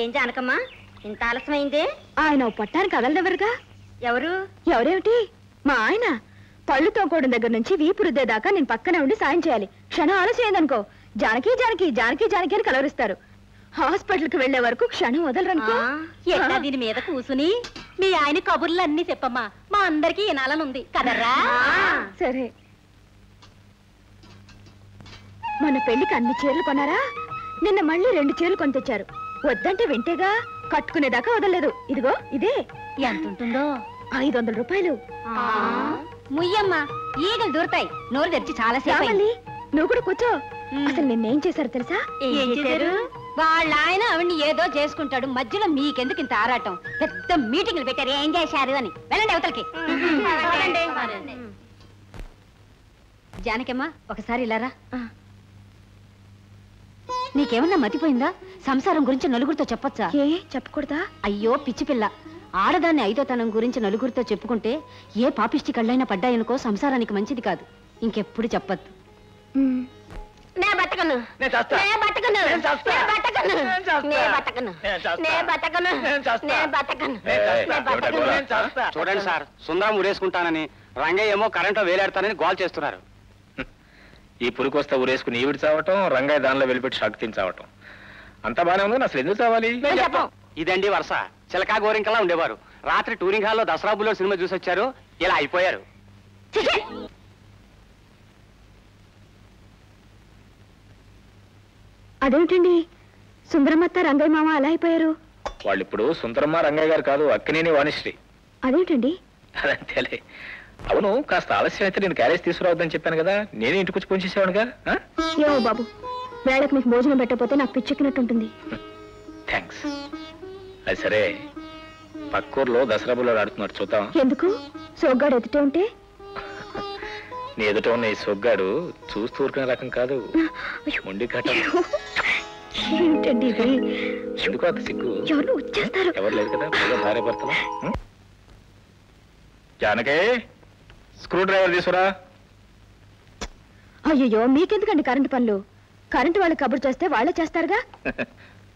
ఏం జానకమ్మా? ఇంత ఆలస్యమైందే? ఆయన పట్టానికి కదలదెవరుగా ఎవరు? ఎవరేమిటి? మా ఆయన. పళ్ళు తోకోవడం దగ్గర నుంచి వీపు రుద్దేదాకా నేను పక్కనే ఉండి సాయం చేయాలి. క్షణం ఆలస్యం అయిందనుకో జానకి జానకి జానకి జానకి అని కలవరిస్తారు. హాస్పిటల్కి వెళ్ళే వరకు క్షణం వదలరనుకో. దీని మీద కూసుని మీ ఆయన కబుర్లు అన్ని చెప్పమ్మా. మా అందరికి వినాలనుంది కదరా సరే. మన పెళ్ళికి అన్ని చీరలు కొన్నారా? నిన్న మళ్ళీ రెండు చీరలు కొని తెచ్చారు. వద్దంటే వింటేగా కట్టుకునేదాకా వదలలేదు. ఇదిగో ఇదే. ఎంత ఉంటుందో ఐదు వందల రూపాయలు ముయ్యమ్మ ఈగలు దూరతాయి. నోరు తెరిచి చాలా రావాలి నువ్వు కూడా కూర్చో. అసలు నిన్నేం చేశారు తెలుసా? ఏం చేశారు? వాళ్ళ ఆయన ఆవిడ్ని ఏదో చేసుకుంటాడు. మధ్యలో మీకెందుకు ఇంత ఆరాటం? పెద్ద మీటింగ్లు పెట్టారు. ఏం చేశారు అని. వెళ్ళండి అవతలకి. జానకమ్మ ఒకసారి ఇలారా ఆ. నీకేమన్నా మతిపోయిందా? సంసారం గురించి నలుగురితో చెప్పొచ్చా? ఏ చెప్పకూడదా? అయ్యో పిచ్చి పిల్ల. ఆడదాన్ని ఐదోతనం గురించి నలుగురితో చెప్పుకుంటే ఏ పాపిష్టి కళ్ళైనా పడ్డాయనుకో సంసారానికి మంచిది కాదు. ఇంకెప్పుడు చెప్పొద్దు. నే బతకను. నే బతకను. నే బతకను. నే బతకను. నే బతకను. నే బతకను. చూడండి సార్ సుందరం ఉరేసుకుంటానని రంగయ్య ఏమో కరెంట్లో వేలాడతానని గోల్ చేస్తున్నారు. ఈ పురికొస్తా ఊరేసుకుని ఈవిడ చావటం రంగయ్య దానిలో వెళ్ళిపెట్టి షాక్ తిని చావటం. అంత బానే ఉంది అసలు ఎందుకు చావాలి? ఇదండి వరుస. చిలకా గోరింకలా ఉండేవారు. రాత్రి టూరింగ్ హాల్లో దసరా బుల్లో సినిమా చూసి వచ్చారు. ఇలా అయిపోయారు. అదేమిటండి? సుందరమత్త రంగయ్య మామ అలా అయిపోయారు? వాళ్ళు ఇప్పుడు సుందరమ్మ రంగయ్య గారు కాదు అక్కినేని వాణిశ్రీ. అదేమిటండి? అదంతేలే. అవును కాస్త ఆలస్యం అయితే నేను క్యారేజ్ తీసుకురావద్దని చెప్పాను కదా. నేనే ఇంటికి వచ్చి పనిచేసేవాడుగా ఏమో బాబు వేళకు మీకు భోజనం పెట్టకపోతే నాకు పిచ్చెక్కినట్టుంటుంది. థ్యాంక్స్ అది సరే. పక్కూర్లో దసరా బుల్లో ఆడుతున్నాడు చూద్దాం ఎందుకు? సోగ్గాడు ఎదుటే ఉంటే? నీ ఎదుట ఉన్న ఈ సొగ్గాడు చూస్తూ ఊరుకునే రకం కాదు. మొండి ఘటం ఏమిటండి ఇది? ఎందుకు అంత సిగ్గు? ఎవరు వచ్చేస్తారు. ఎవరు లేదు కదా? భార్య భర్తలు? జానకి? స్క్రూ డ్రైవర్ తీసుకురా. అయ్యో మీకెందుకండి కరెంటు పనులు? కరెంటు వాళ్ళు కబురు చేస్తే వాళ్ళే చేస్తారుగా?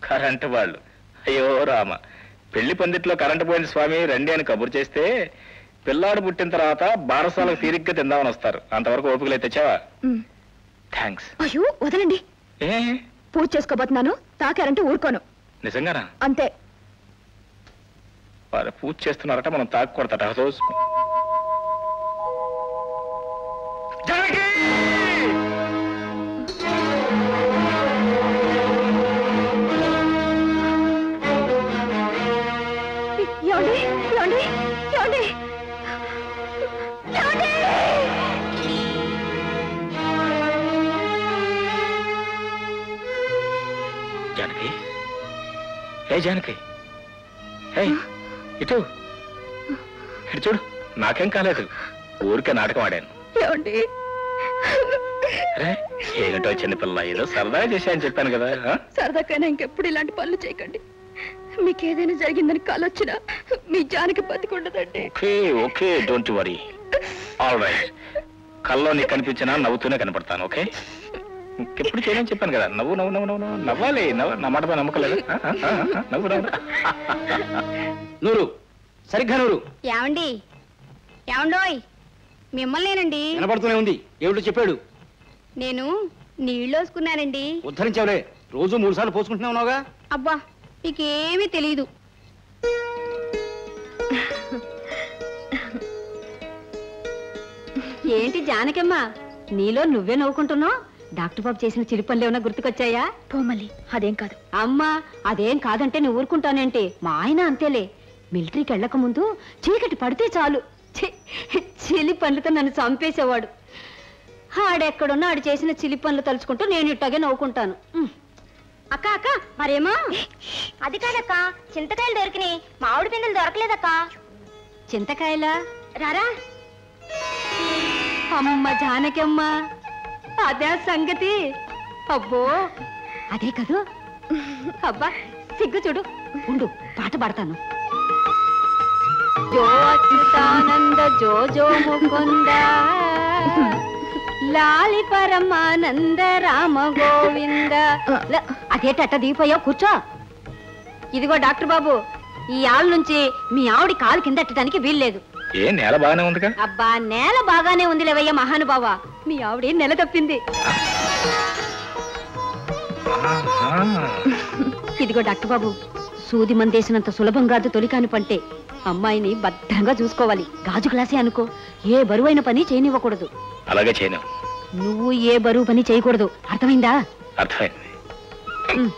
కరెంటు వాళ్ళు. అయ్యో రామ. పెళ్ళి పందిట్లో కరెంటు పోయిన స్వామి రండి అని కబురు చేస్తే పిల్లాడు పుట్టిన తర్వాత బారసాలకు తీరిగ్గా తిందామని వస్తారు. అంతవరకు ఓపికలు తెచ్చావా. థ్యాంక్స్ అయ్యో వదలండి. ఏ? పూజ చేసుకోబోతున్నాను తాకారంటే ఊరుకోను. నిజంగానా? అంతే. వారు పూజ చేస్తున్నారట మనం తాకూడదట రోజు జానకి. ఏ జానకి. ఏ ఇటు. ఇటు చూడు నాకేం కాలేదు. ఊరికే నాటకం ఆడాను. అరే ఏమిటో చిన్నపిల్ల ఏదో సరదాగా చేశాయని చెప్పాను కదా? సరదాకైనా ఇంకెప్పుడు ఇలాంటి పనులు చేయకండి. మీకు ఏదైనా జరిగిందని కాలొచ్చినా మీ జానికి బతికుండదండి okay okay don't worry. All right. కల్లో నీకు కనిపించినా నవ్వుతూనే కనపడతాను ఓకే? ఇంకెప్పుడు చేయని చెప్పాను కదా. నవ్వు నవ్వు నవ్వు నవ్వు నవ్వు. నవ్వాలి. నవ్వు నా మాట నమ్మకలేదు నవ్వు నవ్వు. నూరు. సరిగ్గా నూరు. ఏమండి? ఏమండోయ్? మిమ్మల్నేనండి. వినపడుతూనే ఉంది. ఏమిటో చెప్పాడు. నేను నీళ్ళు వేసుకున్నానండి ఉద్ధరించావులే. రోజు మూడు సార్లు పోసుకుంటూనే ఉన్నావుగా అబ్బా నీకేమీ తెలీదు. ఏంటి జానకమ్మ? నీలో నువ్వే నవ్వుకుంటున్నావు? డాక్టర్ బాబు చేసిన చిరు పనులు ఏమైనా గుర్తుకొచ్చాయా? పోమల్లి అదేం కాదు. అమ్మా అదేం కాదంటే నువ్వు ఊరుకుంటానేంటి? మా ఆయన అంతేలే. మిలిటరీకి వెళ్ళక ముందు చీకటి పడితే చాలు. చిలి పనులతో నన్ను చంపేసేవాడు. ఆడెక్కడున్నా ఆడు చేసిన చిలి పనులు తలుచుకుంటూ నేను ఇట్టాగే నవ్వుకుంటాను. అక్క అక్క మరేమో? అది కాదక్క చింతకాయలు దొరికినాయి. మామిడి పిందెలు దొరకలేదక్క. చింతకాయలా? రారా. అమ్మ జానకమ్మ. అదే సంగతి. అబ్బో. అదే కదూ? అబ్బా సిగ్గు చూడు. ఉండు పాట పాడతాను. జో అచ్యుతానంద జో జో ముకుంద. లాలి పరమానంద రామ గోవింద. అదేటట్ట దిగిపోయావు? కూర్చో. ఇదిగో డాక్టర్ బాబు ఈ ఆళ్ళ నుంచి మీ ఆవిడ కాలు కింద ఎట్టడానికి వీల్లేదు. ఏ నేల బాగానే ఉందిగా? అబ్బా నేల బాగానే ఉంది లేవయ్య మహానుభావ. మీ ఆవిడ నెల తప్పింది. ఇదిగో డాక్టర్ బాబు సూది మందేసినంత సులభం కాదు తొలికాని పంటే. అమ్మాయిని భద్రంగా చూసుకోవాలి. గాజు గ్లాసే అనుకో. ఏ బరువైన పని చేయనివ్వకూడదు. అలాగే చేయను. నువ్వు ఏ బరువు పని చేయకూడదు. అర్థమైందా? అర్థమైంది. ఉమ్,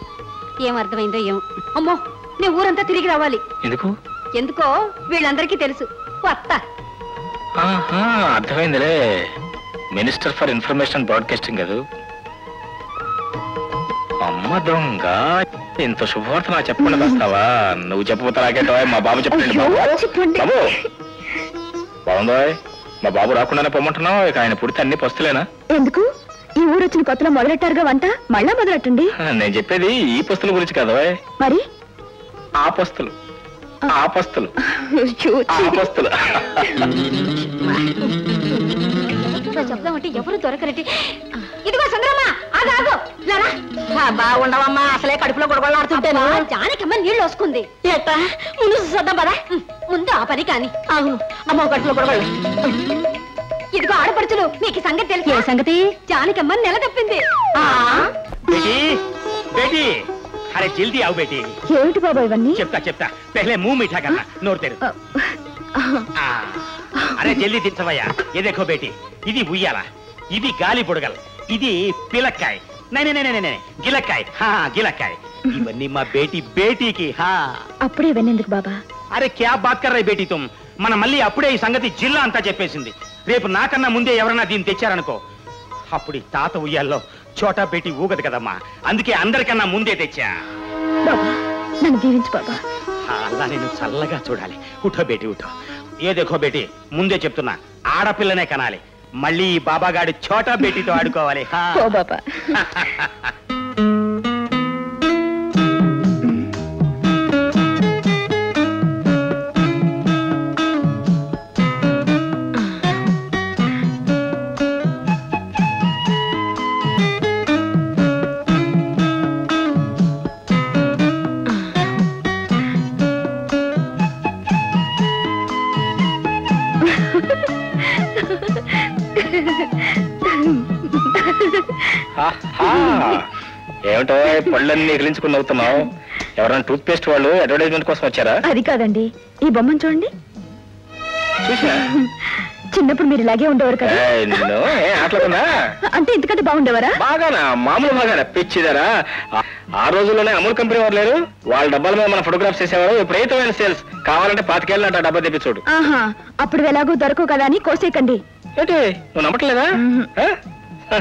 ఏం అర్థమైందో ఏం అమ్మో నేను ఊరంతా తిరిగి రావాలి. ఎందుకు? ఎందుకో వీళ్ళందరికీ తెలుసు. అర్థమైందిలే. మినిస్టర్ ఫర్ ఇన్ఫర్మేషన్ బ్రాడ్కాస్టింగ్ కదా అమ్మ దొంగ ఇంత శుభవార్త నాకు చెప్పకుండా వస్తావా? నువ్వు చెప్పబోతా నాకేంటో మా బాబు చెప్పండి బాబు. చెప్పండి. బాబు. బాగుందో మా బాబు రాకుండానే పొమ్మంటున్నావు? ఇక ఆయన పుడితే అన్ని పస్తులేనా? ఎందుకు? ఈ ఊరు వచ్చిన కొత్తలో మొదలెట్టారుగా వంట? మళ్ళా మొదలెట్టండి. నేను చెప్పేది ఈ పస్తుల గురించి కదా మరి? ఆ పస్తులు. ఆ పస్తులు ఆ పస్తులు చెప్దామంటే ఎవరు దొరకరటి? ఇదిగో చంద్రమ్మ ఆగు ఆగు. లారా బాగుండవమ్మా. అసలే కడుపులో గొడగలాడుతుంటేను అబ్బా, జానకమ్మ నీళ్ళు వస్తుంది. ఎట్టా ముందు చూద్దాం పదా. ముందు ఆ పని కాని. అవును. అమ్మ కడుపులో గొడగలు ఇదిగో ఆడపడుచులు మీకు సంగతి తెలుసు? ఏ సంగతి? జానకమ్మ నెల తప్పింది. बेटी అరే జల్దీ అవు బేటి. ఏమిటి బాబా ఇవన్నీ? చెప్తా చెప్తా. పెహ్లే మూ మిఠా కన్నా నోరు తెరు. అరే జల్దీ దించవయ్యా. ఎదేకో బేటి ఇది ఉయ్యాల ఇది గాలి పొడగల ఇది పిలక్కాయ్. నేనే నేనే నేనే గిలక్కాయ ఇవన్నీ మా బేటీ బేటీకి హా. అప్పుడే ఇవన్నెందుకు బాబా? అరే క్యా బాత్ కర్రా బేటీ తుమ్? మన మళ్ళీ అప్పుడే ఈ సంగతి జిల్లా అంతా చెప్పేసింది. రేపు నాకన్నా ముందే ఎవరన్నా దీన్ని తెచ్చారనుకో. అప్పుడు తాత ఉయ్యాల్లో చోటా బేటీ ఊగదు కదమ్మా. అందుకే అందరికన్నా ముందే తెచ్చా. బాబా నన్ను దీవించు బాబా. ఆ, అల్లా నేను చల్లగా చూడాలి. ఉఠో బేటి ఉఠో. ఏ దేఖో బేటి ముందే చెప్తున్నా. ఆడపిల్లనే కనాలి. మళ్ళీ ఈ బాబాగాడి చోటా బేటీతో ఆడుకోవాలి. బాబా. ఏమిటో పళ్ళన్నీ ఎగిలించుకుని నవ్వుతున్నావు? ఎవరైనా టూత్ పేస్ట్ వాళ్ళు అడ్వర్టైజ్మెంట్ కోసం వచ్చారా? అది కాదండి. ఈ బొమ్మను చూడండి. చిన్నప్పుడు మీరు ఇలాగే ఉండేవారు కదా. అంటే ఇంతకంటే బాగుండేవారా? బాగానా? మామూలు బాగానా? పిచ్చిదరా? ఆ- రోజుల్లోనే అమూల్ కంపెనీ వారు లేరు? వాళ్ళ డబ్బాల మీద మన ఫోటోగ్రాఫ్స్ చేసేవారు? విపరీతమైన సేల్స్. కావాలంటే పాతికేళ్ళ డబ్బా తెప్పి చూడు ఆహా అప్పుడు ఎలాగో దొరకవు కదా అని కోసేయకండి. ఏంటి? నువ్వు నమ్మట్లేదా?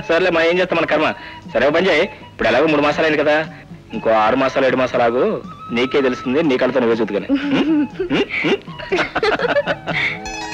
సర్లే మా ఏం చేస్తాం మన కర్మ? సరే పని చేయి. ఇప్పుడు ఎలాగో మూడు మాసాలు అయింది కదా. ఇంకో ఆరు మాసాలు ఏడు మాసాలు ఆగు. నీకే తెలుస్తుంది నీ కళ్ళతో నువ్వే చూద్దుగానే